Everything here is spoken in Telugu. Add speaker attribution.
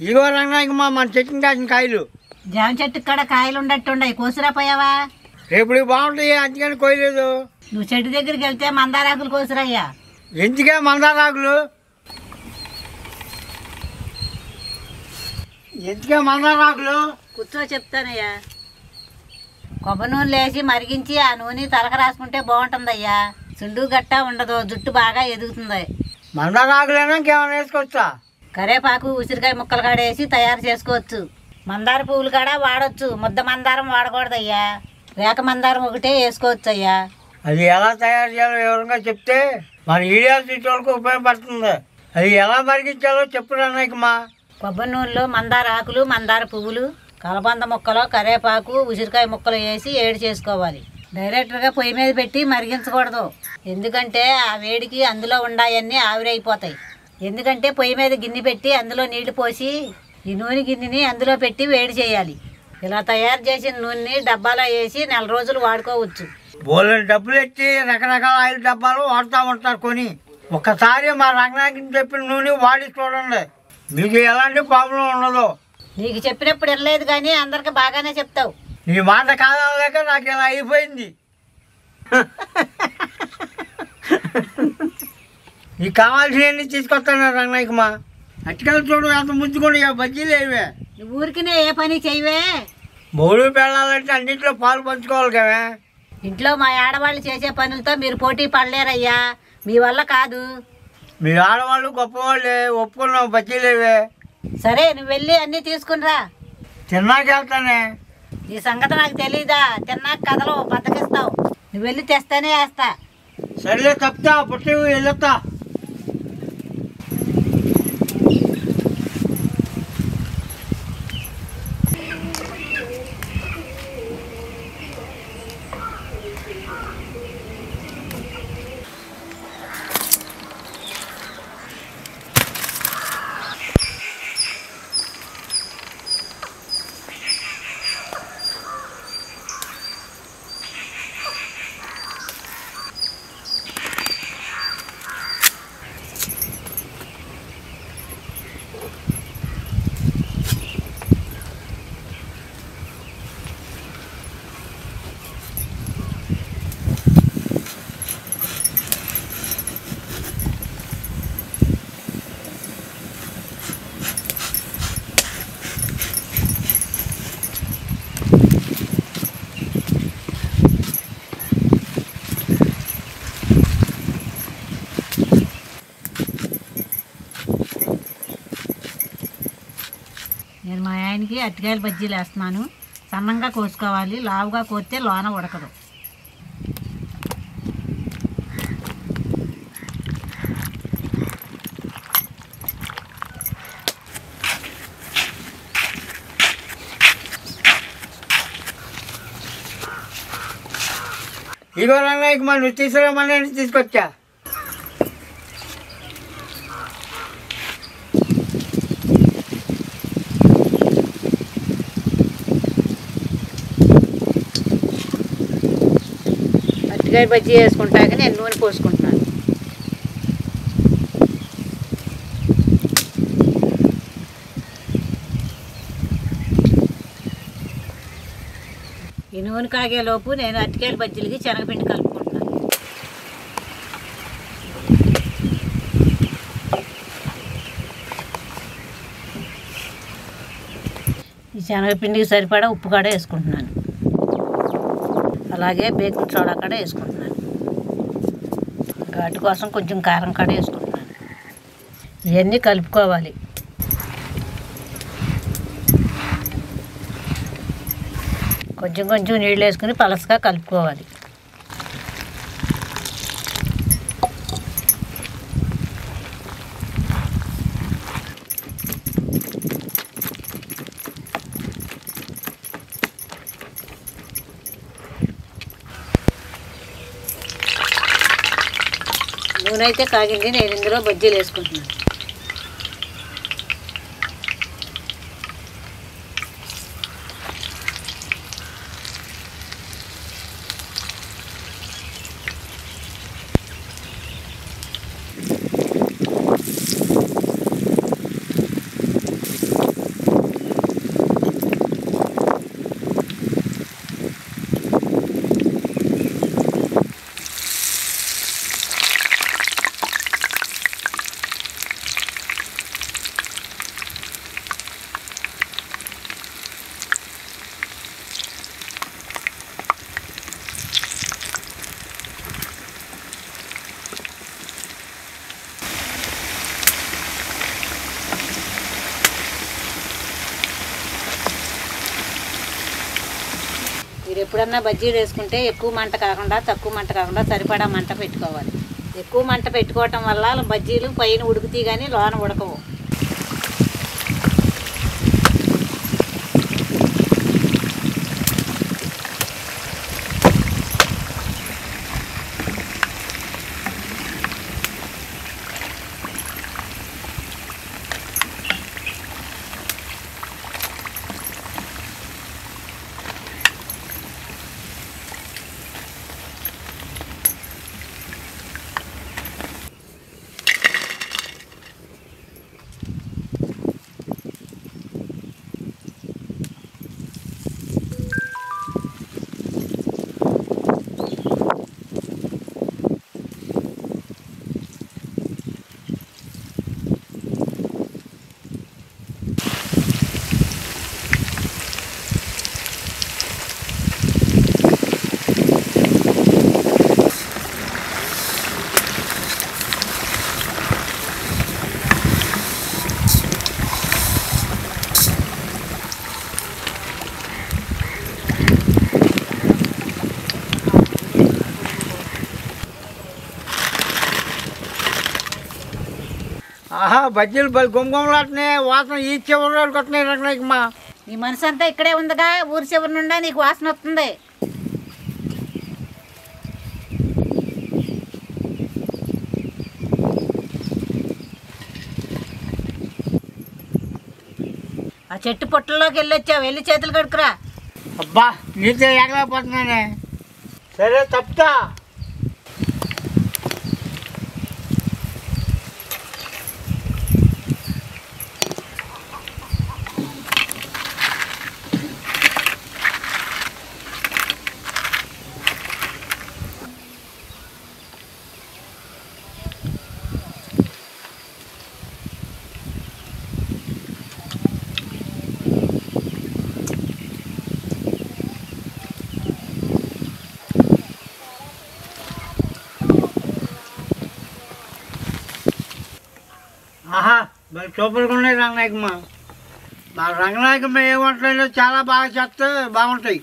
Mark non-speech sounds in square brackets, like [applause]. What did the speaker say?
Speaker 1: ఇదిగో రంగనాయకమ్మ మన చెట్టు కాసిన కాయలు.
Speaker 2: జామ చెట్టు కాడ కాయలు ఉండట్టుండయి. కోసిరా పోయావా?
Speaker 1: రేపు బాగుంటాయి అందుకని కోయలేదు.
Speaker 2: నువ్వు చెట్టు దగ్గరికి వెళ్తే మందారాకులు కోసిరయ్యా.
Speaker 1: ఎందుకే మందారాకులు? ఎందుకే మందారాకులు?
Speaker 2: కూర్చో చెప్తానయ్యా. కొబ్బరి నూనె లేచి మరిగించి ఆ నూనె తలక రాసుకుంటే బాగుంటుందయ్యా. చుండు గట్ట ఉండదు జుట్టు బాగా ఎదుగుతుంది.
Speaker 1: మందారాకులైనా ఇంకేమైనా వేసుకొచ్చా?
Speaker 2: కరేపాకు ఉసిరికాయ ముక్కలు కాడ వేసి తయారు చేసుకోవచ్చు. మందార పువ్వులు కాడ వాడొచ్చు. ముద్ద మందారం వాడకూడదయ్యా. రేక మందారం ఒకటే వేసుకోవచ్చు అయ్యా
Speaker 1: అది ఎలా తయారు చేయాలో వివరంగా చెప్తే మన ఈడియా సీట్ ఉపయోగపడుతుంది. అది ఎలా మరిగించాలో చెప్పు రంగనాయకమ్మా
Speaker 2: కొబ్బరి నూనెలో మందార ఆకులు మందార పువ్వులు కలబంద ముక్కలు కరేపాకు ఉసిరికాయ ముక్కలు వేసి ఏడు చేసుకోవాలి. డైరెక్ట్గా పొయ్యి మీద పెట్టి మరిగించకూడదు. ఎందుకంటే ఆ వేడికి అందులో ఉండాయన్నీ ఆవిరైపోతాయి. ఎందుకంటే పొయ్యి మీద గిన్నె పెట్టి అందులో నీళ్ళు పోసి ఈ నూనె గిన్నెని అందులో పెట్టి వేడి చేయాలి. ఇలా తయారు చేసిన నూనెని డబ్బాలో వేసి నెల రోజులు వాడుకోవచ్చు.
Speaker 1: బోలెడు డబ్బులు ఎట్టి రకరకాల ఆయిల్ డబ్బాలు వాడుతూ ఉంటారు కొని. ఒక్కసారి మా రంగనాయకుని చెప్పిన నూనె వాడి చూడండి. మీకు ఎలాంటి ప్రాబ్లం ఉండదు.
Speaker 2: నీకు చెప్పినప్పుడు వెళ్ళలేదు కానీ అందరికి బాగానే చెప్తావు.
Speaker 1: నీ మాట కాదలేక నాకు ఇలా అయిపోయింది. [laughs] నీకు కావాల్సినవన్నీ తీసుకొస్తాను రంగనాయకమ్మా? అట్టుకెళ్ళి చూడు ఎంత ముంచుకొని ఇక బజ్జీలు ఏవే
Speaker 2: నువ్వు ఊరికినే ఏ పని చేయవే?
Speaker 1: మూడు పెళ్ళాలంటే అన్నింటిలో పాలు పంచుకోవాలి కదా
Speaker 2: ఇంట్లో మా ఆడవాళ్ళు చేసే పనులతో మీరు పోటీ పడలేరయ్యా. మీ వల్ల కాదు.
Speaker 1: మీ ఆడవాళ్ళు గొప్పవాళ్ళే ఒప్పుకున్నావు బజ్జీలేవే
Speaker 2: సరే నువ్వు వెళ్ళి అన్నీ తీసుకునిరా
Speaker 1: తిన్నాక వెళ్తానే.
Speaker 2: ఈ సంగతి నాకు తెలీదా? తిన్నాక కథలో బద్దకిస్తావు. నువ్వు వెళ్ళి తెస్తానే వేస్తా.
Speaker 1: సర్లే తప్పుతా పుట్టి వెళ్ళొస్తా
Speaker 2: నేను మా ఆయనకి అరటికాయల బజ్జీలు వేస్తున్నాను. సన్నంగా కోసుకోవాలి. లావుగా కోస్తే లోన ఉడకదు.
Speaker 1: ఇగో ఇక మనం తీసుకురామని తీసుకొచ్చా?
Speaker 2: ఉల్లిగడ్డ బజ్జీ వేసుకుంటాక నేను నూనె పోసుకుంటున్నాను. ఈ నూనె కాగేలోపు నేను అరటికాయల బజ్జీలకి శనగపిండి కలుపుకుంటున్నాను. ఈ శనగపిండికి సరిపడా ఉప్పు కూడా వేసుకుంటున్నాను. అలాగే బేకింగ్ సోడా కూడా వేసుకుంటున్నాను. ఘాటు కోసం కొంచెం కారం కూడా వేసుకుంటున్నాను. ఇవన్నీ కలుపుకోవాలి. కొంచెం కొంచెం నీళ్ళు వేసుకుని పలసగా కలుపుకోవాలి. నూనె అయితే కాగింది నేను ఇందులో బజ్జీలు వేసుకుంటున్నాను ఎప్పుడన్నా బజ్జీలు వేసుకుంటే ఎక్కువ మంట కాకుండా తక్కువ మంట కాకుండా సరిపడా మంట పెట్టుకోవాలి. ఎక్కువ మంట పెట్టుకోవటం వల్ల బజ్జీలు పైన ఉడుకుతాయి కానీ లోన ఉడకవు.
Speaker 1: బజ్జీలు బలి గుమ్మగుమ్మలాడుతున్నాయి వాసన ఈ చివరి వరకు వస్తున్నాయి మా.
Speaker 2: నీ మనసు అంతా ఇక్కడే ఉందిగా ఊరి చివరి నుండా నీకు వాసన వస్తుంది. ఆ చెట్టు పుట్టలోకి వెళ్ళొచ్చావు వెళ్ళి చేతులు కడుకురా
Speaker 1: అబ్బా నీతో ఎగలేకపోతున్నానే సరే తప్పుతా. మరి సూపర్గా ఉన్నాయి రంగనాయకమ్మ. మా రంగనాయకమ్మ ఏ వంటలు చాలా బాగా చేస్తే బాగుంటాయి.